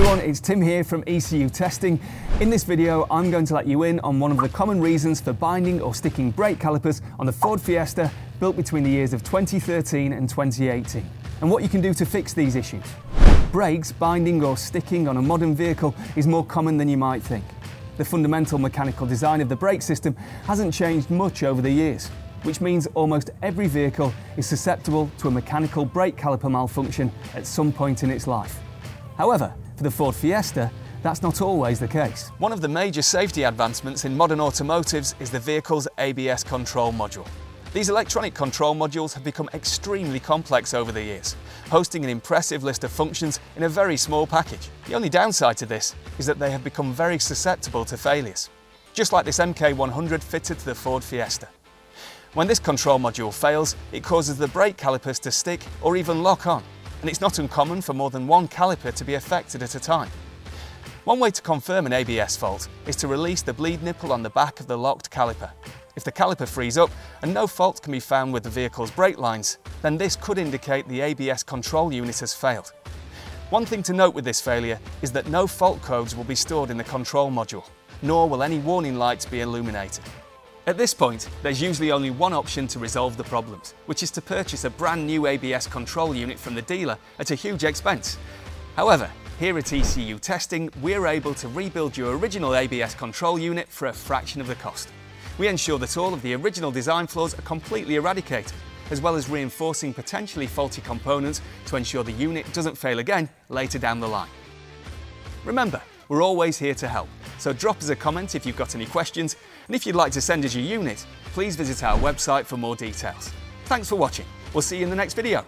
everyone, it's Tim here from ECU Testing. In this video, I'm going to let you in on one of the common reasons for binding or sticking brake calipers on the Ford Fiesta built between the years of 2013 and 2018, and what you can do to fix these issues. Brakes binding or sticking on a modern vehicle is more common than you might think. The fundamental mechanical design of the brake system hasn't changed much over the years, which means almost every vehicle is susceptible to a mechanical brake caliper malfunction at some point in its life. However, for the Ford Fiesta, that's not always the case. One of the major safety advancements in modern automotives is the vehicle's ABS control module. These electronic control modules have become extremely complex over the years, hosting an impressive list of functions in a very small package. The only downside to this is that they have become very susceptible to failures, just like this MK100 fitted to the Ford Fiesta. When this control module fails, it causes the brake calipers to stick or even lock on, and it's not uncommon for more than one caliper to be affected at a time. One way to confirm an ABS fault is to release the bleed nipple on the back of the locked caliper. If the caliper frees up and no fault can be found with the vehicle's brake lines, then this could indicate the ABS control unit has failed. One thing to note with this failure is that no fault codes will be stored in the control module, nor will any warning lights be illuminated. At this point, there's usually only one option to resolve the problems, which is to purchase a brand new ABS control unit from the dealer at a huge expense. However, here at ECU Testing, we're able to rebuild your original ABS control unit for a fraction of the cost. We ensure that all of the original design flaws are completely eradicated, as well as reinforcing potentially faulty components to ensure the unit doesn't fail again later down the line. Remember, we're always here to help, so drop us a comment if you've got any questions, and if you'd like to send us your unit, please visit our website for more details. Thanks for watching. We'll see you in the next video.